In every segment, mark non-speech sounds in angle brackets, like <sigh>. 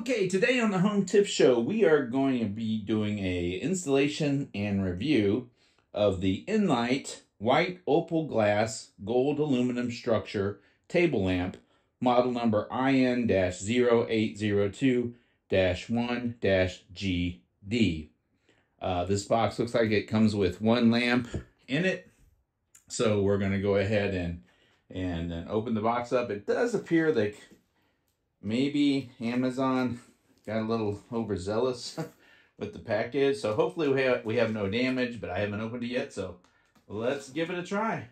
Okay, today on the Home Tip Show, we are going to be doing a installation and review of the Inlight white opal glass gold aluminum structure table lamp, model number IN-0802-1-GD. Uh, this box looks like it comes with one lamp in it, so we're going to go ahead and and then open the box up. It does appear like maybe Amazon got a little overzealous <laughs> with the package. So hopefully we have, we have no damage, but I haven't opened it yet. So let's give it a try.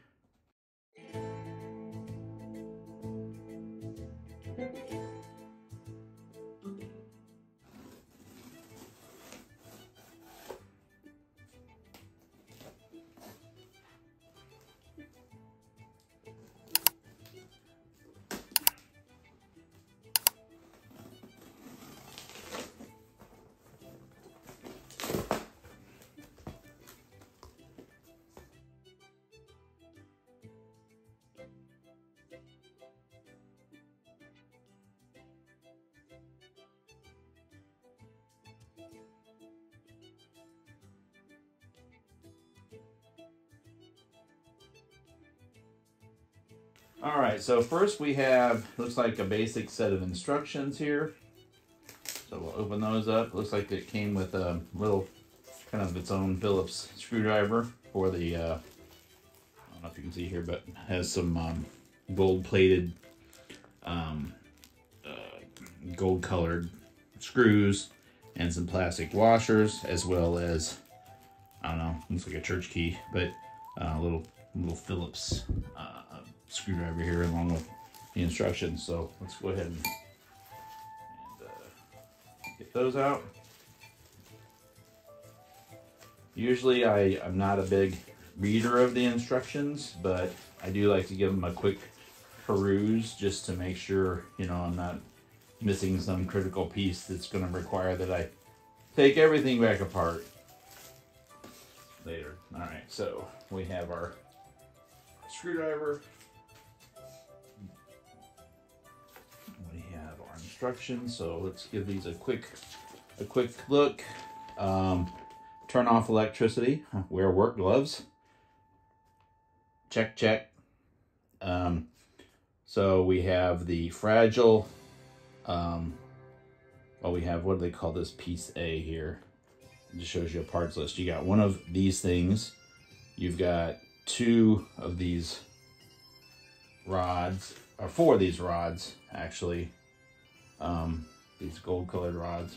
All right, so first we have, looks like a basic set of instructions here. So we'll open those up. Looks like it came with a little, kind of its own Phillips screwdriver for the, uh, I don't know if you can see here, but has some um, gold plated, um, uh, gold colored screws and some plastic washers, as well as, I don't know, looks like a church key, but uh, a little, little Phillips uh, screwdriver here along with the instructions. So let's go ahead and, and uh, get those out. Usually I, I'm not a big reader of the instructions, but I do like to give them a quick peruse just to make sure, you know, I'm not missing some critical piece that's going to require that I take everything back apart later. All right, so we have our screwdriver, instructions. So let's give these a quick, a quick look. Um, turn off electricity, wear work gloves. Check, check. Um, so we have the fragile, um, well, we have, what do they call this piece A here? It just shows you a parts list. You got one of these things. You've got two of these rods, or four of these rods, actually um, these gold colored rods.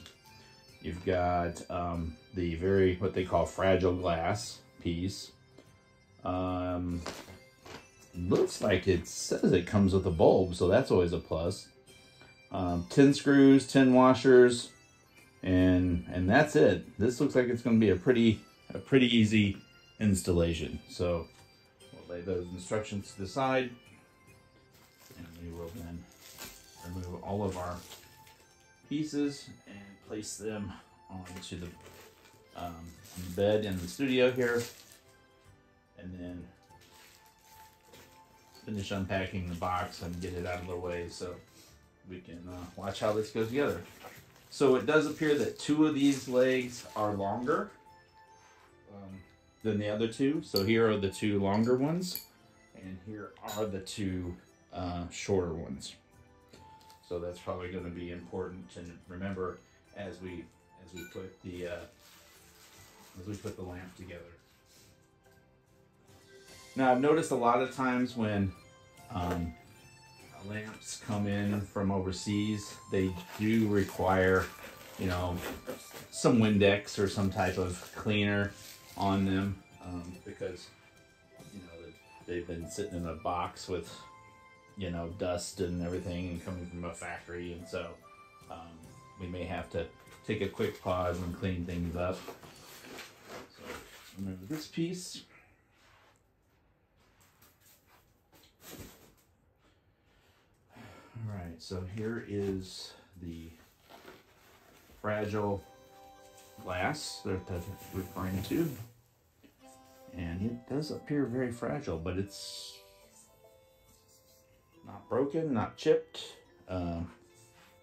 You've got um, the very, what they call fragile glass piece. Um, looks like it says it comes with a bulb, so that's always a plus. Um, 10 screws, 10 washers, and and that's it. This looks like it's going to be a pretty a pretty easy installation. So we'll lay those instructions to the side, and we will then remove all of our pieces and place them onto the um, bed in the studio here. And then finish unpacking the box and get it out of the way so we can uh, watch how this goes together. So it does appear that two of these legs are longer um, than the other two. So here are the two longer ones and here are the two uh, shorter ones. So that's probably going to be important to remember as we as we put the uh, as we put the lamp together. Now I've noticed a lot of times when um, lamps come in from overseas, they do require, you know, some Windex or some type of cleaner on them um, because, you know, they've been sitting in a box with you know, dust and everything and coming from a factory. And so um, we may have to take a quick pause and clean things up. So remove this piece. All right, so here is the fragile glass that that's referring to. And it does appear very fragile, but it's not broken, not chipped. Uh,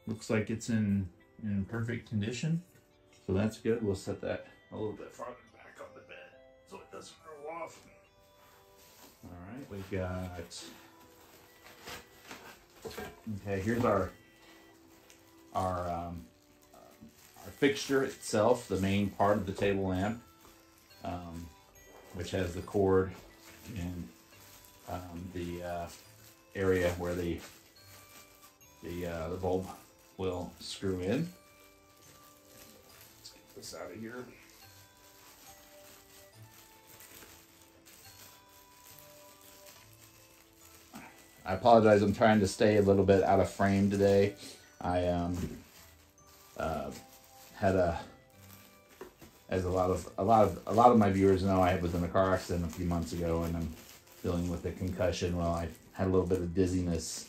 looks like it's in in perfect condition. So that's good. We'll set that a little bit farther back on the bed so it doesn't roll off. All right, we've got, okay, here's our, our, um, our fixture itself, the main part of the table lamp, um, which has the cord and um, the uh, area where the the uh, the bulb will screw in. Let's get this out of here. I apologize. I'm trying to stay a little bit out of frame today. I um, uh, had a, as a lot of a lot of a lot of my viewers know, I was in a car accident a few months ago, and I'm dealing with a concussion. Well, I had a little bit of dizziness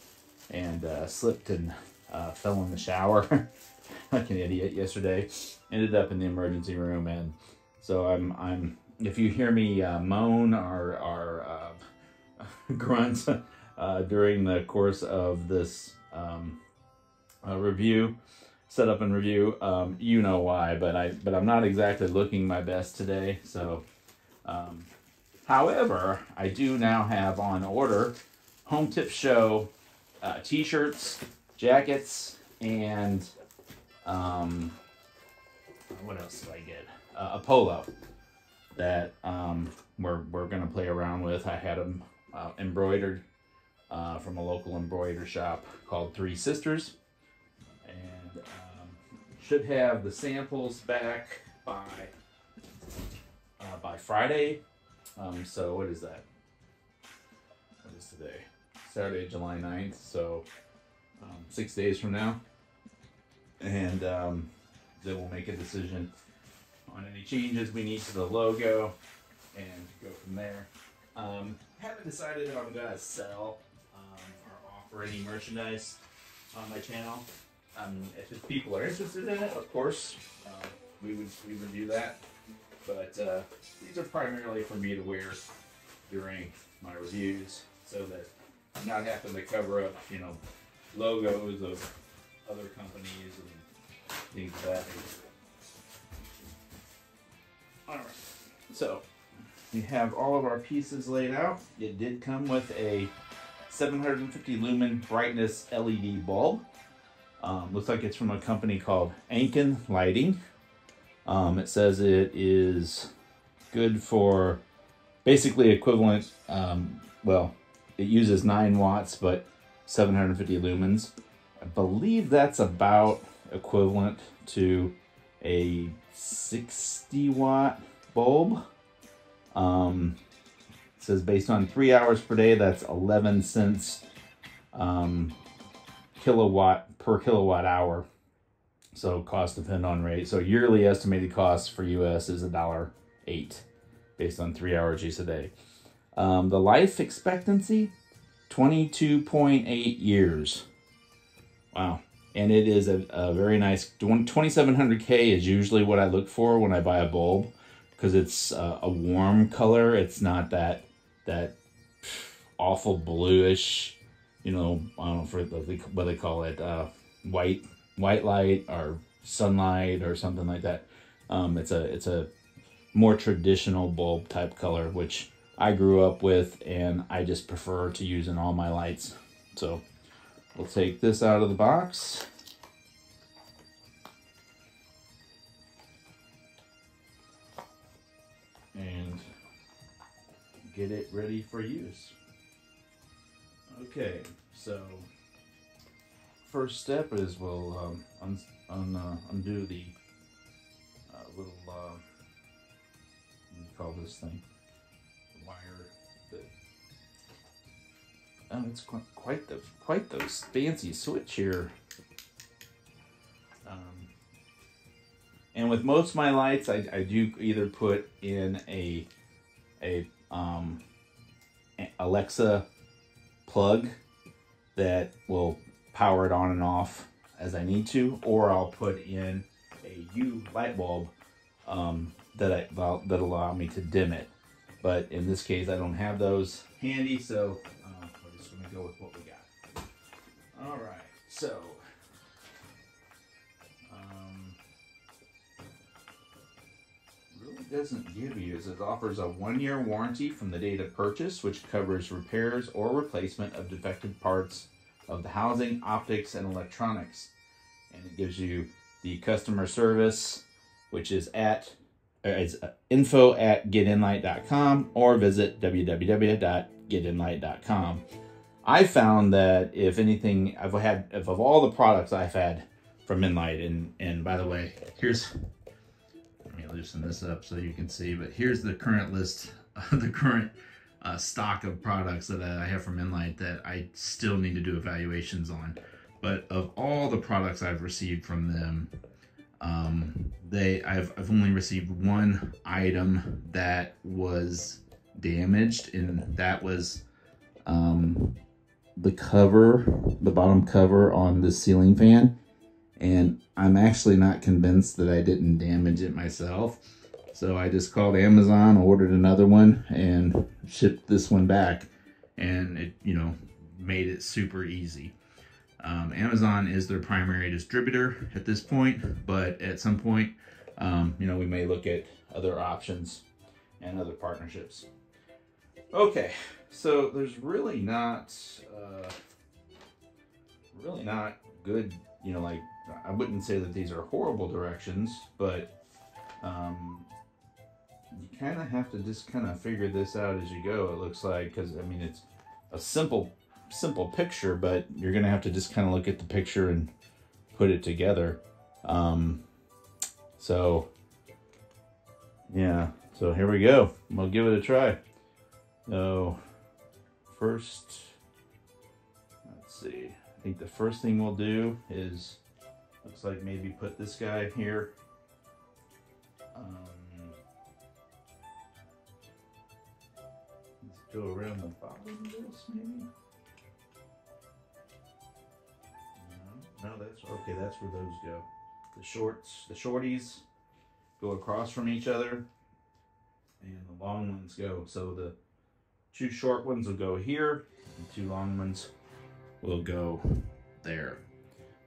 and uh, slipped and uh, fell in the shower <laughs> like an idiot yesterday. Ended up in the emergency room, and so I'm I'm. If you hear me uh, moan or or uh, <laughs> grunt uh, during the course of this um, uh, review, setup and review, um, you know why. But I but I'm not exactly looking my best today. So, um, however, I do now have on order Home Tip Show uh, t-shirts, jackets, and um, what else did I get? Uh, a polo that um, we're, we're going to play around with. I had them uh, embroidered uh, from a local embroider shop called Three Sisters. And um, should have the samples back by uh, by Friday. Um, so what is that? What is today? Saturday, July 9th. So um, six days from now. And um, then we'll make a decision on any changes we need to the logo and go from there. Um, haven't decided if I'm going to sell um, or offer any merchandise on my channel. Um, if people are interested in it, of course, uh, we would we would do that. But uh, these are primarily for me to wear during my reviews, so that not having to cover up, you know, logos of other companies and things of that nature. All right, so we have all of our pieces laid out. It did come with a 750 lumen brightness LED bulb. Um, looks like it's from a company called Anken Lighting. Um, it says it is good for basically equivalent, um, well, it uses 9 watts, but 750 lumens. I believe that's about equivalent to a 60 watt bulb. Um, says based on three hours per day, that's 11 cents um, kilowatt per kilowatt hour. So cost depend on rate. So yearly estimated cost for US is a dollar eight based on three hours use a day. Um, the life expectancy, 22.8 years. Wow. And it is a, a very nice, 2700K is usually what I look for when I buy a bulb because it's uh, a warm color. It's not that, that awful bluish, you know, I don't know for what they call it, uh, white, white light or sunlight or something like that. Um, it's a, it's a more traditional bulb type color, which I grew up with and I just prefer to use in all my lights. So we'll take this out of the box. And get it ready for use. Okay, so first step is we'll um, un, un, uh, undo the uh, little, uh, what do you call this thing? Oh it's quite, the quite the fancy switch here. Um, and with most of my lights I, I do either put in a a um, Alexa plug that will power it on and off as I need to or I'll put in a U light bulb um, that I, that allow me to dim it. But in this case, I don't have those handy, so go with what we got. All right, so. Um, really doesn't give you is it offers a one-year warranty from the date of purchase, which covers repairs or replacement of defective parts of the housing, optics, and electronics. And it gives you the customer service, which is at uh, it's uh, info at getinlight.com or visit www.getinlight.com. I found that if anything, I've had, if of all the products I've had from Inlight, and and by the way, here's let me loosen this up so you can see. But here's the current list, the current uh, stock of products that I have from Inlight that I still need to do evaluations on. But of all the products I've received from them, um, they I've I've only received one item that was damaged, and that was um, the cover, the bottom cover on the ceiling fan. And I'm actually not convinced that I didn't damage it myself. So I just called Amazon, ordered another one, and shipped this one back. And it, you know, made it super easy. Um, Amazon is their primary distributor at this point, but at some point, um, you know, we may look at other options and other partnerships. Okay, so there's really not, uh, really not good, you know, like, I wouldn't say that these are horrible directions, but um, you kind of have to just kind of figure this out as you go, it looks like, because, I mean, it's a simple simple picture, but you're going to have to just kind of look at the picture and put it together. Um, so, yeah, so here we go. We'll give it a try. So, first, let's see. I think the first thing we'll do is, looks like maybe put this guy here. Um, let's go around the bottom of this, maybe. No, that's okay. That's where those go. The shorts, the shorties, go across from each other, and the long ones go. So the two short ones will go here, and two long ones will go there.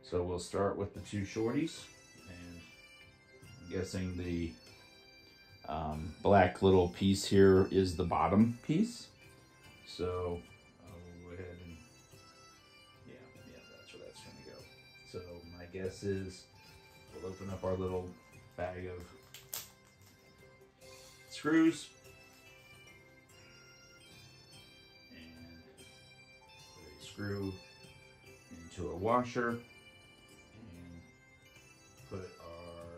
So we'll start with the two shorties, and I'm guessing the um, black little piece here is the bottom piece. So I'll go ahead and, yeah, yeah, that's where that's gonna go. So my guess is we'll open up our little bag of screws screw into a washer and put our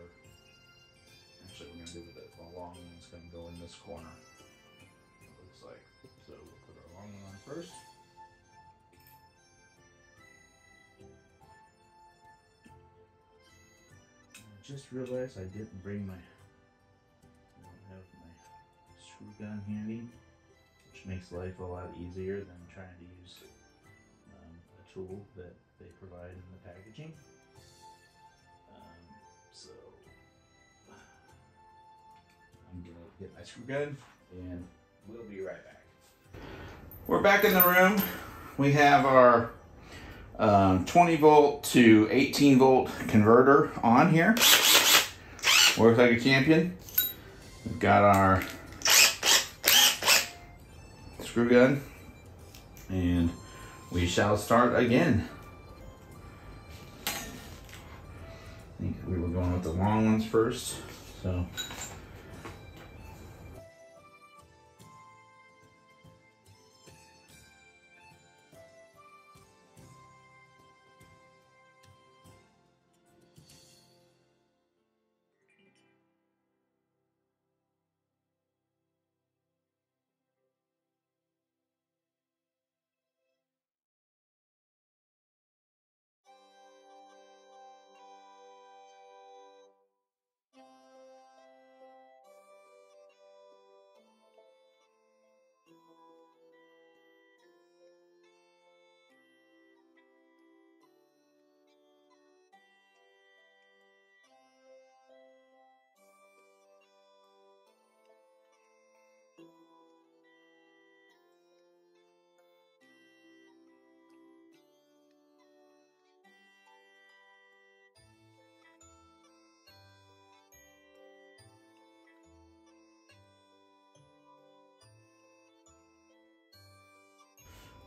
actually we're going to do the, the long one's going to go in this corner it looks like. So we'll put our long one on first. Just realized I didn't bring my, I don't have my screw gun handy, which makes life a lot easier than trying to use tool that they provide in the packaging. Um, so <sighs> I'm gonna get my screw gun and we'll be right back. We're back in the room. We have our um, 20 volt to 18 volt converter on here. Works like a champion. We've got our screw gun and we shall start again. I think we were going with the long ones first. So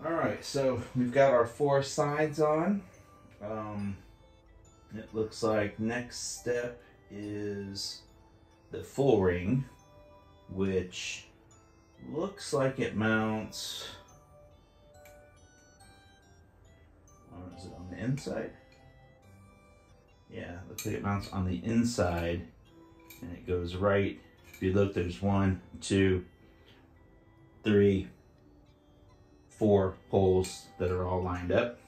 All right, so we've got our four sides on. Um, it looks like next step is the full ring, which looks like it mounts. Or is it on the inside? Yeah, looks like it mounts on the inside and it goes right. If you look, there's one, two, three, four poles that are all lined up.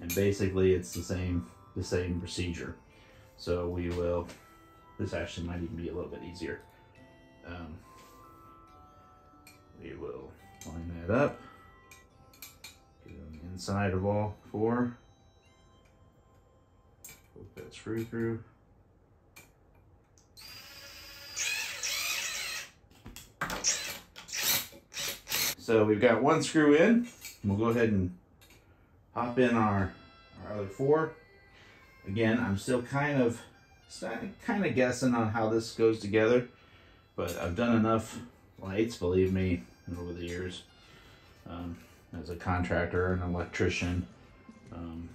And basically it's the same, the same procedure. So we will, this actually might even be a little bit easier. Um, we will line that up. Get on the inside of all four. Put that screw through. So we've got one screw in. We'll go ahead and hop in our, our other four. Again, I'm still kind of kind of guessing on how this goes together, but I've done enough lights, believe me, over the years. Um, as a contractor, an electrician, um,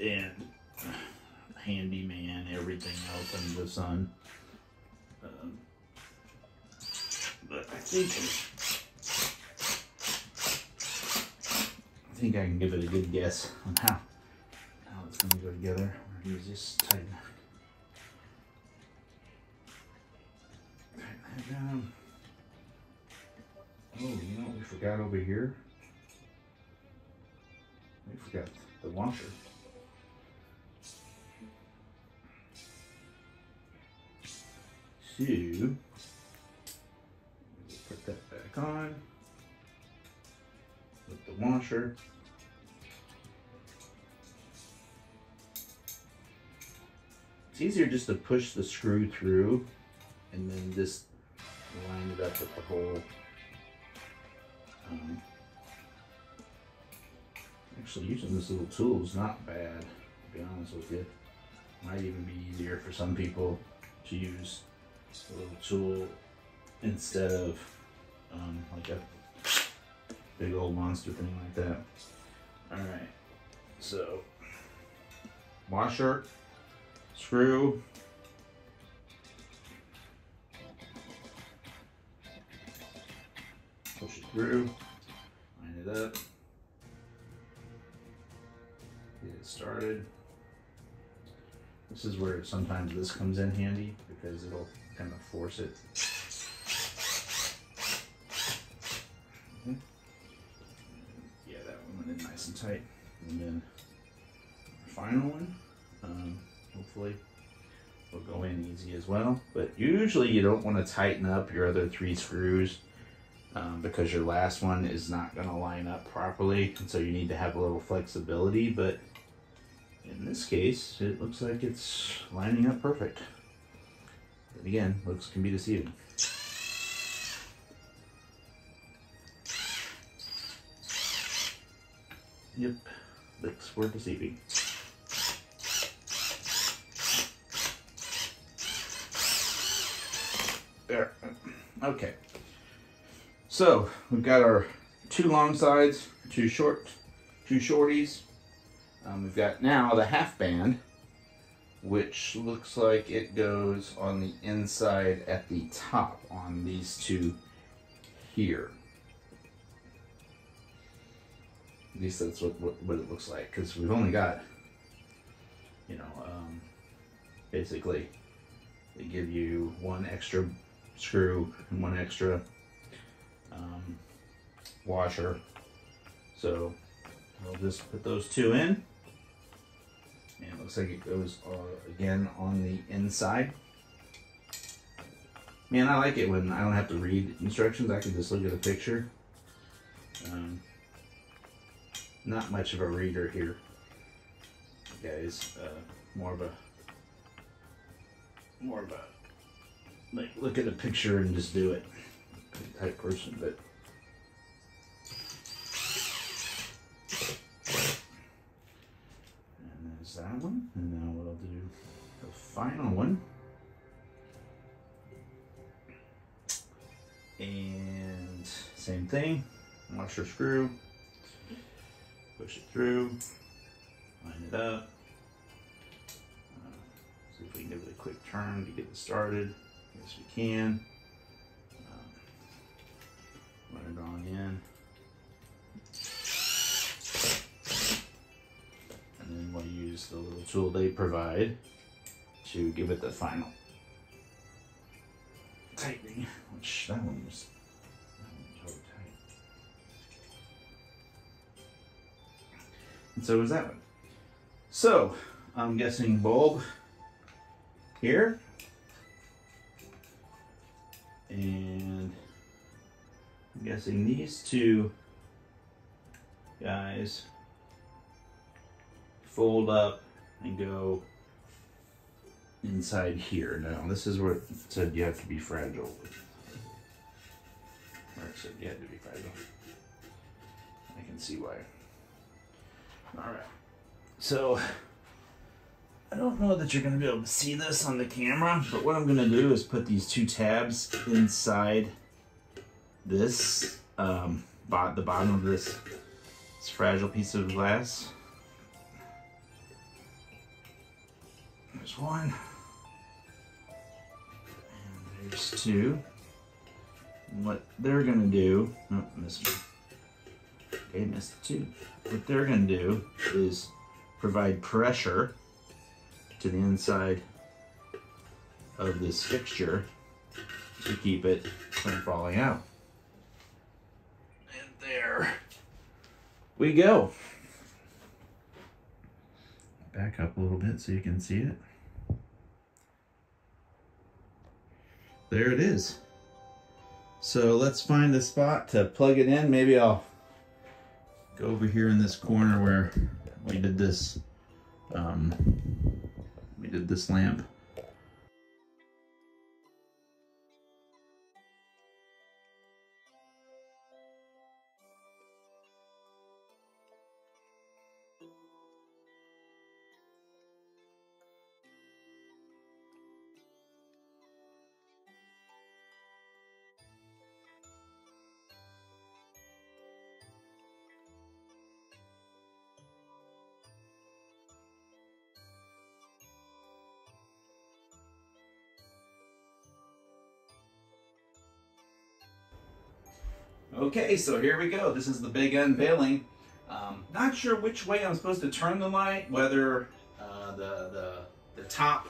and handyman, everything else under the sun. Um, but I think think I can give it a good guess on how how it's going to go together. Use this tighten, tighten that um, down. Oh, you know what we forgot over here? We forgot the washer. So, put that back on with the washer. Easier just to push the screw through and then just line it up with the hole. Um, actually, using this little tool is not bad, to be honest with you. Might even be easier for some people to use a little tool instead of um, like a big old monster thing like that. Alright, so washer, screw, push it through, line it up, get it started. This is where sometimes this comes in handy because it'll kind of force it. Mhm. Yeah, that one went in nice and tight. And then the final one, um, hopefully will go in easy as well. But usually you don't want to tighten up your other three screws um, because your last one is not going to line up properly. And so you need to have a little flexibility. But in this case, it looks like it's lining up perfect. But again, looks can be deceiving. Yep, looks were deceiving. There. Okay. So we've got our two long sides, two short, two shorties. Um, we've got now the half band, which looks like it goes on the inside at the top on these two here. At least that's what, what, what it looks like, because we've only got, you know, um, basically they give you one extra screw and one extra um, washer. So I'll just put those two in. And it looks like it goes uh, again on the inside. Man, I like it when I don't have to read instructions. I can just look at a picture. Um, not much of a reader here, guys. Uh, more of a more of a like look at a picture and just do it type person, but. And there's that one, and now we'll do the final one. And same thing, washer screw. Push it through, line it up. Uh, see if we can give it a quick turn to get it started. Yes, we can. Um, let it on in. And then we'll use the little tool they provide to give it the final tightening, which that one was, that tight. And so was that one. So, I'm guessing bulb here. And I'm guessing these two guys fold up and go inside here. Now, this is where it said you have to be fragile. Where it said you had to be fragile. I can see why. All right. So, I don't know that you're going to be able to see this on the camera, but what I'm going to do is put these two tabs inside this, um, the bottom of this, this fragile piece of glass. There's one. And there's two. And what they're gonna do, oh, missed one. Okay, missed two. What they're gonna do is provide pressure to the inside of this fixture to keep it from falling out. And there we go. Back up a little bit so you can see it. there it is. So let's find a spot to plug it in. Maybe I'll go over here in this corner where we did this, um, we this lamp. Okay, so here we go. This is the big unveiling. Um, not sure which way I'm supposed to turn the light, whether uh, the, the, the top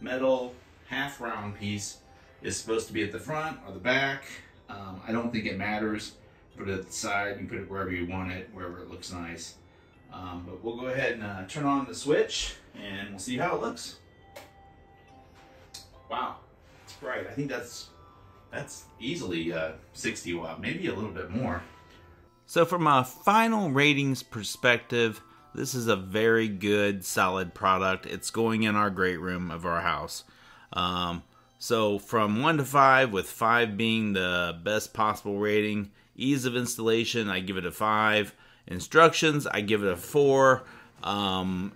metal half round piece is supposed to be at the front or the back. Um, I don't think it matters. Put it at the side, you can put it wherever you want it, wherever it looks nice. Um, but we'll go ahead and uh, turn on the switch and we'll see how it looks. Wow, it's bright. I think that's that's easily uh, 60 watt, maybe a little bit more. So from a final ratings perspective, this is a very good, solid product. It's going in our great room of our house. Um, so from 1 to 5, with 5 being the best possible rating, ease of installation, I give it a 5. Instructions, I give it a 4. Um,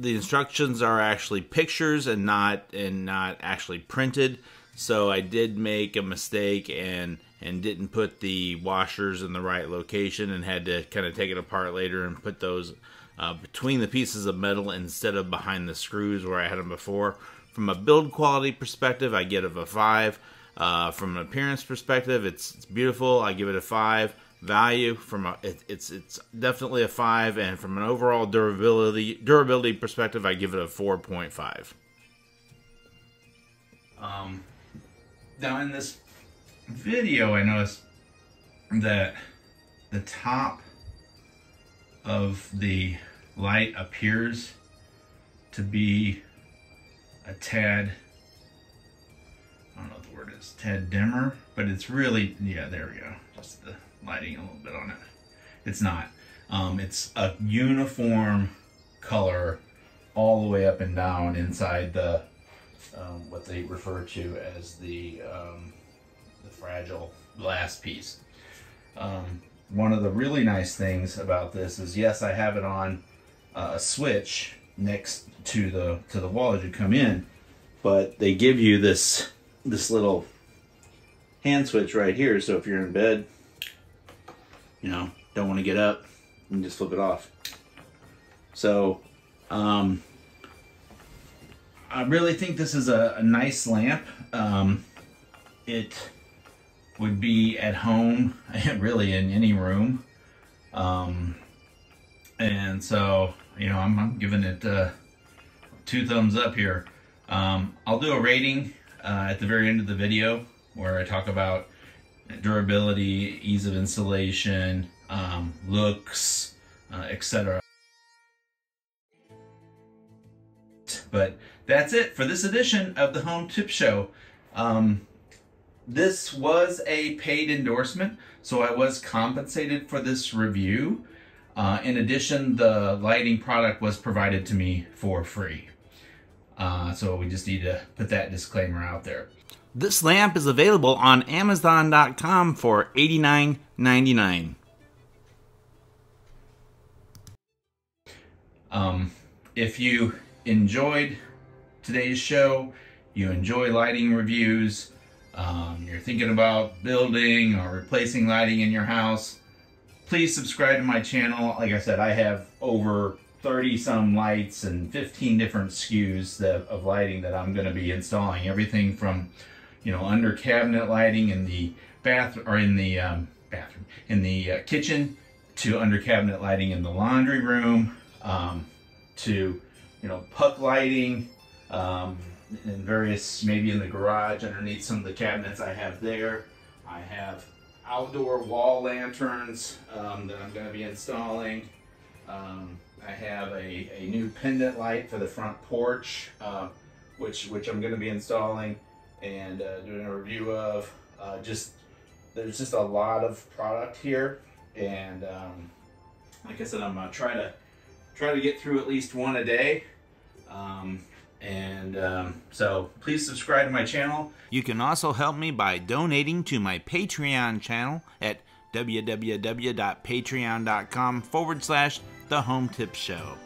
the instructions are actually pictures and not and not actually printed. So I did make a mistake and and didn't put the washers in the right location and had to kind of take it apart later and put those uh, between the pieces of metal instead of behind the screws where I had them before. From a build quality perspective, I give it a five. Uh, from an appearance perspective, it's, it's beautiful. I give it a five. Value from a it, it's it's definitely a five, and from an overall durability durability perspective, I give it a four point five. Um, now in this video, I noticed that the top of the light appears to be a tad, I don't know what the word is, tad dimmer, but it's really, yeah, there we go. Just the lighting a little bit on it. It's not. Um, it's a uniform color all the way up and down inside the um, what they refer to as the, um, the fragile glass piece. Um, one of the really nice things about this is, yes, I have it on uh, a switch next to the to the wall as you come in, but they give you this this little hand switch right here. So if you're in bed you know, don't want to get up, can just flip it off. So, um, I really think this is a, a nice lamp. Um, it would be at home, <laughs> really in any room. Um, and so, you know, I'm, I'm giving it uh, two thumbs up here. Um, I'll do a rating uh, at the very end of the video where I talk about durability, ease of installation, um, looks, uh, etc. But that's it for this edition of the Home Tip Show. Um, this was a paid endorsement, so I was compensated for this review. Uh, in addition, the lighting product was provided to me for free. Uh, so we just need to put that disclaimer out there. This lamp is available on Amazon.com for $89.99. Um, if you enjoyed today's show, you enjoy lighting reviews, um, you're thinking about building or replacing lighting in your house, please subscribe to my channel. Like I said, I have over 30 some lights and 15 different SKUs that, of lighting that I'm going to be installing. Everything from, you know, under cabinet lighting in the bath or in the um, bathroom, in the uh, kitchen to under cabinet lighting in the laundry room um, to, you know, puck lighting um, in various, maybe in the garage underneath some of the cabinets I have there. I have outdoor wall lanterns um, that I'm going to be installing. Um, I have a, a new pendant light for the front porch, uh, which which I'm going to be installing and uh, doing a review of. Uh, just there's just a lot of product here, and um, like I said, I'm gonna try to try to get through at least one a day. Um, and um, so please subscribe to my channel. You can also help me by donating to my Patreon channel at www.patreon.com forward slash the Home Tip Show.